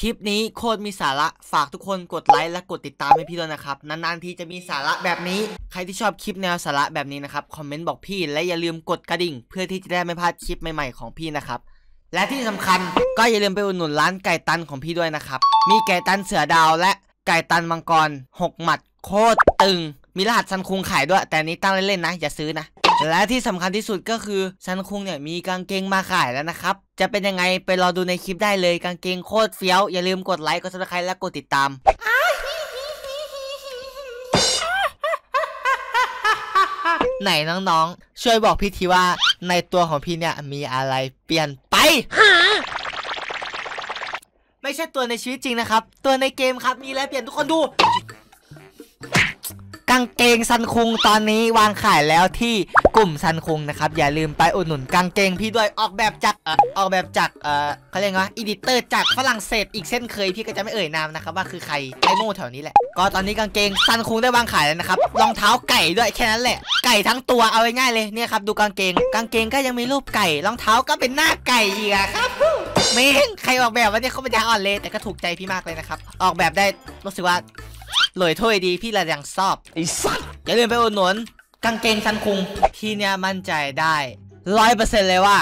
คลิปนี้โคตรมีสาระฝากทุกคนกดไลค์และกดติดตามให้พี่ด้วยนะครับ นานๆทีจะมีสาระแบบนี้ ใครที่ชอบคลิปแนวสาระแบบนี้นะครับ คอมเมนต์บอกพี่และอย่าลืมกดกระดิ่ง เพื่อที่จะได้ไม่พลาดคลิปใหม่ๆของพี่นะครับ และที่สำคัญก็อย่าลืมไปอุดหนุนร้านไก่ตันของพี่ด้วยนะครับ มีไก่ตันเสือดาวและไก่ตันมังกรหกหมัดโคตรตึง มีรหัสซันคุงขายด้วย แต่นนี้ตั้งเล่นๆนะอย่าซื้อนะ และที่สำคัญที่สุดก็คือซันคุงเนี่ยมีกางเกงมาขายแล้วนะครับ จะเป็นยังไงไปรอดูในคลิปได้เลยกางเกงโคตรเฟี้ยว อย่าลืมกดไลค์กด subscribe และกดติดตามไหนน้องๆ ช่วยบอกพี่ทีว่าในตัวของพี่เนี่ยมีอะไรเปลี่ยนไป ไม่ใช่ตัวในชีวิตจริงนะครับ ตัวในเกมครับมีอะไรเปลี่ยนทุกคนดู กางเกงซันคุงตอนนี้วางขายแล้วที่กลุ่มซันคุงนะครับ อย่าลืมไปอุดหนุนกางเกงพี่ด้วยออกแบบจากออกแบบจากเออเขาเรียกว่า editor จากฝรั่งเศสอีกเช่นเคยพี่ก็จะไม่เอ่ยนามนะครับว่าคือใครไอโม่แถวนี้แหละ ก็ตอนนี้กางเกงซันคุงได้วางขายแล้วนะครับรองเท้าไก่ด้วยแค่นั้นแหละ ไก่ทั้งตัวเอาง่ายๆเลยเนี่ยครับดูกางเกง กางเกงก็ยังมีรูปไก่รองเท้าก็เป็นหน้าไก่อีกครับแม่งใครออกแบบวะเนี่ยเขาเป็นยาอ่อนเลยแต่ก็ถูกใจพี่มากเลยนะครับออกแบบได้รู้สึกว่า หลอยถ้วยดีพี่ละยังชอบไอ้สัตว์อย่าลืมไปอุดหนุนกางเกงซันคุงที่เนี่ยมั่นใจได้ร้อยเปอร์เซ็นต์เลยว่า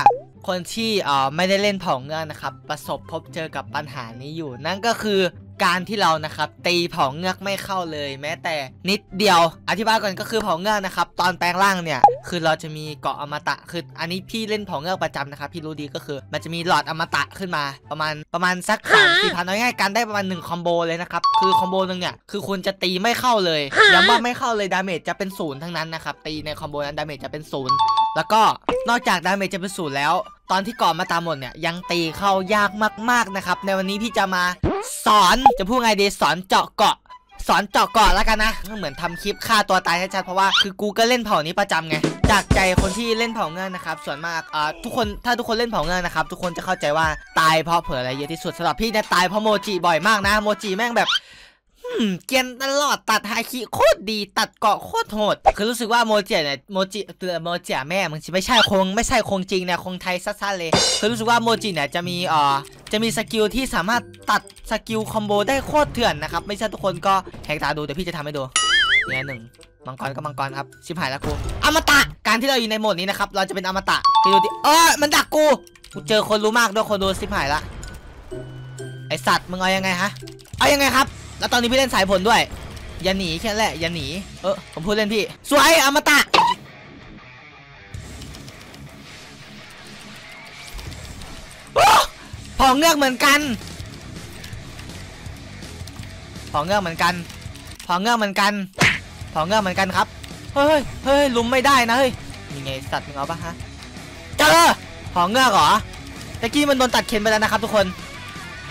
คนที่เอ่อไม่ได้เล่นเผาเงือกนะครับ ประสบพบเจอกับปัญหานี้อยู่ นั่นก็คือ การที่เรานะครับตีเผาเงือกไม่เข้าเลย แม้แต่นิดเดียว อธิบายก่อนก็คือเผาเงือกนะครับตอนแปลงร่างเนี่ยคือเราจะมีเกาะอมตะคืออันนี้พี่เล่นเผาเงือกประจำนะครับพี่รู้ดีก็คือ มันจะมีหลอดอมตะขึ้นมา ประมาณประมาณสักสามสี่พันน้อยง่ายๆกันได้ประมาณหนึ่ง combo เลยนะครับคือ combo หนึ่งเนี่ยคือคุณจะตีไม่เข้าเลยย้ำว่าไม่เข้าเลย damage จะเป็นศูนย์ทั้งนั้นนะครับตีใน combo นั้น damage จะเป็นศูนย์แล้วก็นอกจาก damage จะเป็นศูนย์แล้ว ตอนที่เกราะอมตะหมดเนี่ยยังตีเข้ายากมากๆนะครับในวันนี้พี่จะมา สอนจะพูดไงดีสอนเจาะเกราะสอนเจาะเกราะแล้วกันนะเหมือนทำคลิปฆ่าตัวตายชัดๆเพราะว่าคือกูก็เล่นเผ่านี้ประจำไง จากใจคนที่เล่นเผ่าเงือกนะครับ ส่วนมากอ่าทุกคนถ้าทุกคนเล่นเผ่าเงือกนะครับ ทุกคนจะเข้าใจว่าตายเพราะเผลออะไรเยอะที่สุดสำหรับพี่เนี่ยตายเพราะโมจิบ่อยมากนะ โมจิแม่งแบบ เกียนตลอดตัดฮาคิโคตรดีตัดเกาะโคตรโหด คือรู้สึกว่าโมจิเนี่ยโมจิตัวโมจิอะแม่มึงไม่ใช่คงไม่ใช่คงจริงเนี่ยคงไทยซัดๆเลย คือรู้สึกว่าโมจิเนี่ยจะมีเอ่อจะมีสกิลที่สามารถตัดสกิลคอมโบได้โคตรเถื่อนนะครับ ไม่ใช่ทุกคนก็แหกตาดูเดี๋ยวพี่จะทำให้ดูเนี่ยหนึ่งมังกรก็มังกรครับชิบหายแล้วกูอมตะการที่เราอยู่ในโหมดนี้นะครับเราจะเป็นอมตะไปดูดิเออมันดักกูกูเจอคนรู้มากด้วยคนดูชิบหายละไอสัตว์มึงเอายังไงฮะเอายังไงครับ แล้วตอนนี้พี่เล่นสายผลด้วย อย่าหนีแค่แหละ อย่าหนี เออ ผมพูดเล่นพี่ สวยอมตะโอ้ผองเงือกเหมือนกัน ผองเงือกเหมือนกัน ผองเงือกเหมือนกัน ผองเงือกเหมือนกันครับ เฮ้ยเฮ้ยลุมไม่ได้นะเฮ้ยยังไงสัตว์มึงเอาปะฮะ เจอผองเงือกเหรอตะกี้มันโดนตัดเข็นไปแล้วนะครับทุกคน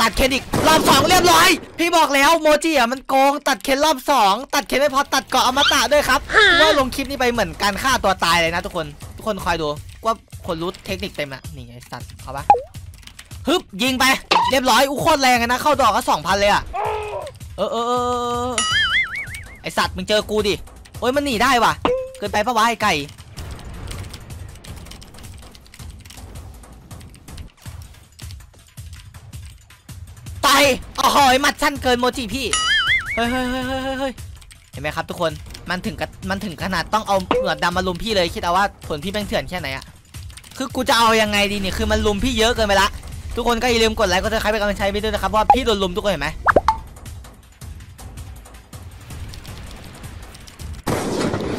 ตัดเคนอีกรอบสองเรียบร้อย พี่บอกแล้วโมจิอะมันโกงตัดเคนรอบสองตัดเคนไม่พอตัดเกาะอมตะด้วยครับว่าลงคลิปนี้ไปเหมือนการฆ่าตัวตายเลยนะทุกคน ทุกคนคอยดูว่าคนรู้เทคนิคเต็มอะนี่ไงสัตว์เขาปะฮึบยิงไป เรียบร้อยอู้โคตรแรงอะนะเข้าดอกก็สองพันเลยอะเออเออเออเออไอสัตว์มึงเจอกูดิโอ้ยมันหนีได้ว่ะเกินไปปะวะไอไก่ โอ้โหมัดสั้นเกินโมจิพี่เฮ้ยเฮ้ยเฮ้ยเฮ้ยเฮ้ยเห็นไหมครับทุกคน มันถึงกับมันถึงขนาดต้องเอาเหมือดดำมาลุมพี่เลยคิดเอาว่าผลพี่แม่งเถื่อนแค่ไหนอะคือกูจะเอายังไงดีเนี่ยคือมันลุมพี่เยอะเกินไปละ ทุกคนก็อย่าลืมกดไลค์กด subscribe เป็นกำลังใจให้พี่ด้วยนะครับเพราะพี่โดนลุมทุกคนเห็นไหม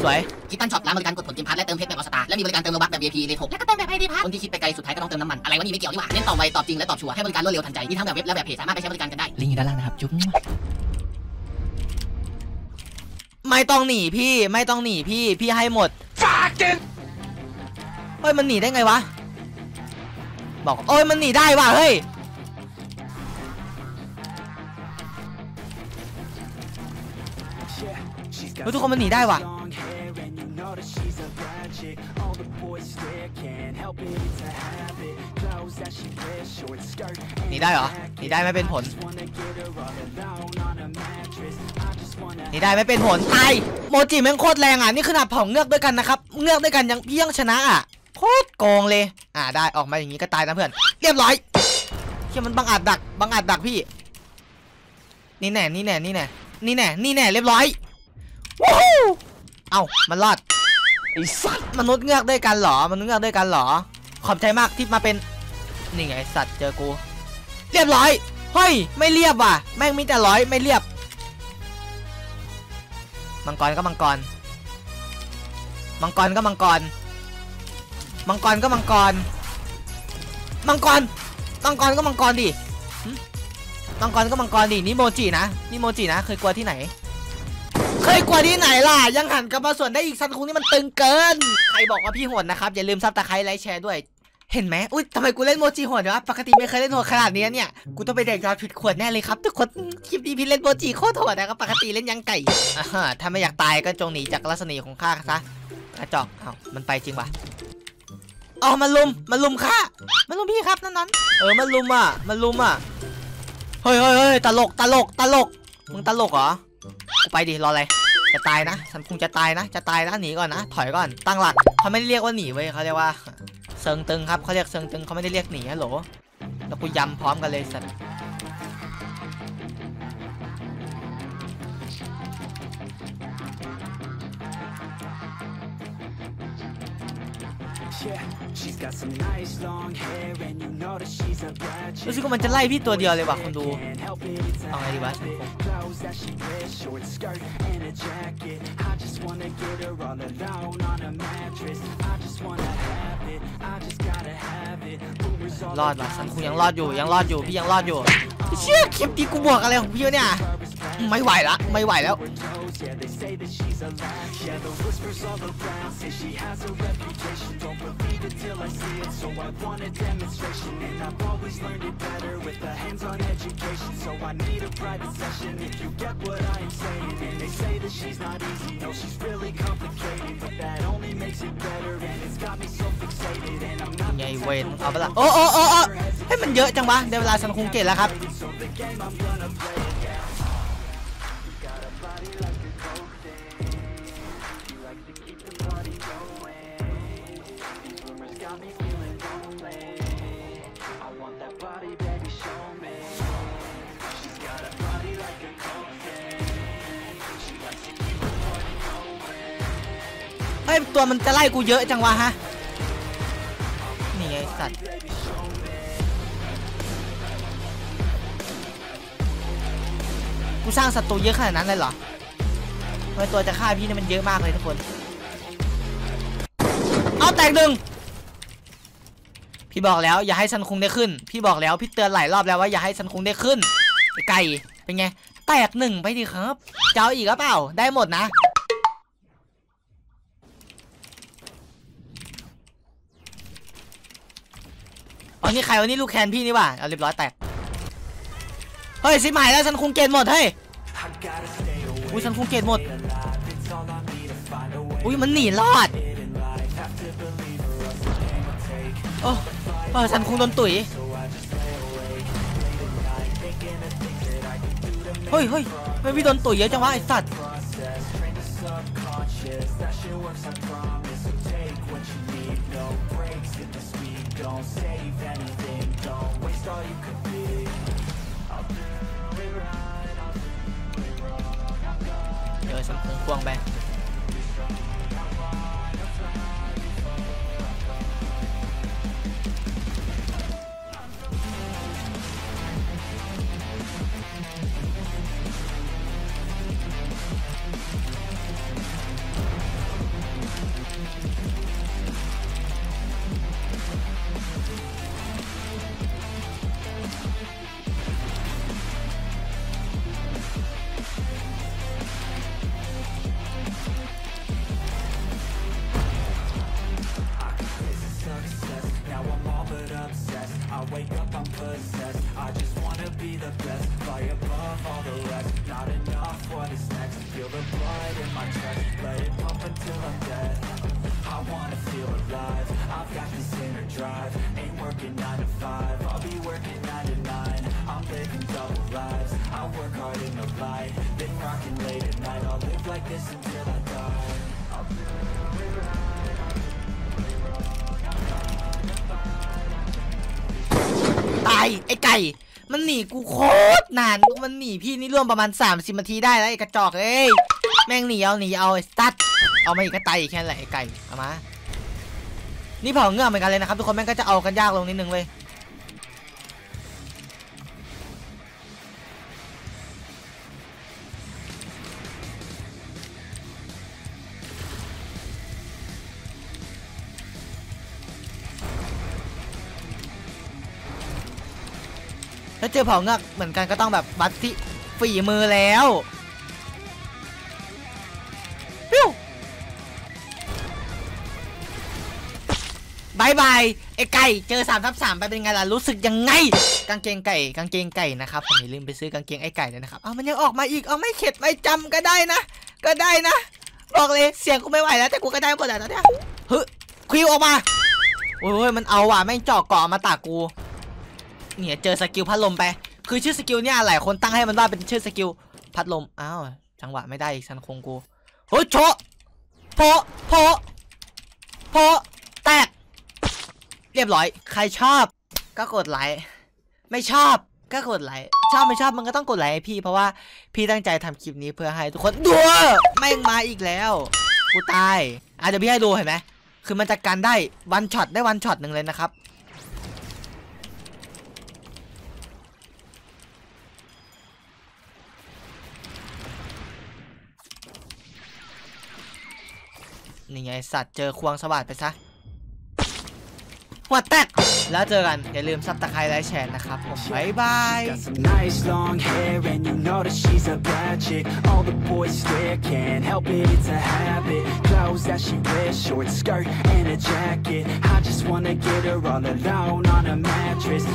วยคิดตั้นช็อปร้านบริการกดผล gamepass และเติมเพชรแบบ All Star และมีบริการเติม Robux แบบ VIP rate หกแล้วก็เติมแบบ ID pass คนที่คิดไปไกลสุดท้ายก็ต้องเติมน้ำมันอะไรวะนี่ไม่เกี่ยวนี่หว่าเน้นตอบไวตอบจริงและตอบชัวร์ให้บริการรวดเร็วทันใจมีทั้งแบบเว็บและแบบเพจสามารถไปใช้บริการกันได้ลิงก์อยู่ด้านล่างนะครับจุ๊บไม่ต้องหนีพี่ไม่ต้องหนีพี่พี่ให้หมดเฮ้ยมันหนีได้ไงวะบอกโอ้ยมันหนีได้ว่ะเฮ้ยเฮ้ยทุกคนมันหนีได้ว่ะ หนีได้เหรอหนีได้ไม่เป็นผลหนีได้ไม่เป็นผลตายโมจิแม่งโคตรแรงอะนี่ขนาดเผาเงือกด้วยกันนะครับเงือกด้วยกันยังพี่ยังชนะอะโคตรโกงเลย อ่าได้ออกมาอย่างนี้ก็ตายนะเพื่อนเรียบร้อยเชี่ยมันบังอาจดักบังอาจดักพี่ นี่แน่นี่แน่นี่แน่นี่แน่นี่แน่เรียบร้อยว้าวเอ้ามันรอด ไอ้สัตว์มนุษย์เงือกด้วยกันเหรอมนุษย์เงือกด้วยกันเหรอ ขอบใจมากที่มาเป็นนี่ไงสัตว์เจอกู เรียบร้อยเฮ้ยไม่เรียบว่ะ แม่งมีแต่ร้อยไม่เรียบ มังกรก็มังกร มังกรก็มังกร มังกรก็มังกร มังกร มังกรก็มังกรดิมังกรก็มังกรดินี่โมจินะนี่โมจินะเคยกลัวที่ไหน เคยกลัวที่ไหนล่ะ ยังหันกลับมาส่วนได้อีกซันคุงนี่มันตึงเกิน ใครบอกว่าพี่โหดนะครับ อย่าลืมซับตะไคร้ไลค์แชร์ด้วย เห็นไหมอุ้ยทำไมกูเล่นโมจิโหดวะปกติไม่เคยเล่นโหดขนาดนี้เนี่ย กูต้องไปเด็กยอดผิดขวดแน่เลยครับทุกคน คลิปนี้พี่เล่นโมจิโคตรโหดนะครับ ปกติเล่นยังไก่อ่าฮะถ้าไม่อยากตายก็จงหนีจากรัศมีของข้าซะกระจอกเอ้ามันไปจริงปะอ๋อมันลุม มันลุมข้ามันลุมพี่ครับนั่นนั้นเออ มันลุมอะ มันลุมอะ เฮ้ยเฮ้ยเฮ้ยตลก ตลก ตลก มึงตลกเหรอ กูไปดิรออะไรจะตายนะฉันคงจะตายนะ จะตายนะหนีก่อนนะ ถอยก่อนตั้งหลักเขาไม่ได้เรียกว่าหนีเว้ยเขาเรียกว่าเซิงตึงครับเขาเรียกเซิงตึงเขาไม่ได้เรียกหนีฮัลโหลแล้วกูยำพร้อมกันเลยสัตว์ Yeah, she's got some nice long hair, and you know that she's a bad รู้ chick. สึกว่ามันจะไล่พี่ตัวเดียวเลยว่ะคนดู Can't help it, it's a เอาไงดีวะฉันคง habit. Clothes that she wears, short skirt and a jacket. I just wanna get her all alone on a mattress. I just wanna have it, I just gotta have it. Rumors all รอดว่ะสันคุงยังรอดอยู่ยังรอดอยู่พี่ยังรอดอยู่เชื่อคลิปนี้กูบวกอะไรของพี่วะเนี่ยไม่ไหวละไม่ไหวแล้ว toes, yeah, they say that she's alive Yeah, the whispers all around say she has a reputation. Don't believe it till I see it, so I want a demonstration. And I've always learned it better with a hands-on education. So I need a private session if you get what I am saying. And they say that she's not easy, no, she's really complicated. But that only makes it better, and it's got me so fixated. And I'm not Nhảy quên, à, là... Ô, ô, ô, ô, ฮ้ยตัวมันจะไล่กูเยอะจังวะฮะ นี่ไงสัตว์ กูสร้างศัตรูเยอะขนาดนั้นเลยเหรอทำไมตัวจะฆ่าพี่นี่มันเยอะมากเลยทุกคน เอาแตกหนึ่งพี่บอกแล้วอย่าให้ซันคุงได้ขึ้น พี่บอกแล้วพี่เตือนหลายรอบแล้วว่าอย่าให้ซันคุงได้ขึ้นไอไก่เป็นไงแตกหนึ่งไปดิครับ เจะเอาอีกหรือเปล่า ได้หมดนะ เอานี้ใครเอานี่ลูกแคนพี่นี่ว่ะเอาเรียบร้อยแตก เฮ้ยสิหม่แล้วฉันคงเกตหมดเฮ้ย อุ้ยฉันคงเกตหมด อุ้ยมันหนีรอด โอ้เออฉันคงโดนตุ๋ย เฮ้ยเฮ้ยไม่พี่โดนตุ๋ยเยอะจังวะไอ้สัตว์ shit works, I promise. So take what you need, no breaks, hit the speed Don't save anything, don't waste all you could be. I'll do it right, I'll do it wrong I've done it Rồi xong, quăng light. Been rocking late at night. I'll live like this until I die. I'll do it right. ตายไอ้ไก่ มันหนีกูโคตรนาน มันหนีพี่นี่ร่วมประมาณ 30นาทีได้แล้วไอ้กระจอกเอ้ย แม่งหนีเอาหนีเอาไอ้ตัดเอามาอีกก็ตายอีกแค่นั้นไอ้ไก่ เอามา นี่เผาเงื่อกเหมือนกันเลยนะครับทุกคนแม่งก็จะเอากันยากลงนิดนึงเว้ย ถ้าเจอเผาเงือกเหมือนกันก็ต้องแบบวัดที่ฝีมือแล้วปิ้วบายบายไอ้ไก่เจอ3ามทับสามไปเป็นไงล่ะรู้สึกยังไง กางเกงไก่ กางเกงไก่นะครับผมอย่าลืมไปซื้อกางเกงไอ้ไก่เลยนะครับเอามันยังออกมาอีกเอาไม่เข็ดไม่จำก็ได้นะ ก็ได้นะ บอกเลยเสียงกูไม่ไหวแล้วแต่กูก็ได้หมดแล้วตอนเนี้ยเฮ้ยควิวออกมาโอ้ยมันเอาว่ะแม่งเจาะเกาะมาตากู เนี่ยเจอสกิลพัดลมไป คือชื่อสกิลเนี่ยหลายคนตั้งให้มันว่าเป็นชื่อสกิลพัดลม อ้าว จังหวะไม่ได้อีกฉันคงกูโอ้ยโชโพโพโพแตก เรียบร้อย ใครชอบก็กดไลค์ ไม่ชอบก็กดไลค์ ชอบไม่ชอบมันก็ต้องกดไลค์พี่ เพราะว่าพี่ตั้งใจทำคลิปนี้เพื่อให้ทุกคนดูแม่งมาอีกแล้ว กูตายอะเดี๋ยวพี่ให้ดูเห็นไหมคือมันจะกันได้ one shot ได้ one shot หนึ่งเลยนะครับ นี่ไงสัตว์เจอควงสวัสดไปซะหัวแตกแล้วเจอกัน อย่าลืมซับตะไคร้ไลค์แชร์นะครับผมบ๊ายบาย Got some nice long hair and you know that she's a bad chick All the boys stare, can't help it, it's a habit Clothes that she wears, short skirt and a jacket I just wanna get her all alone on a mattress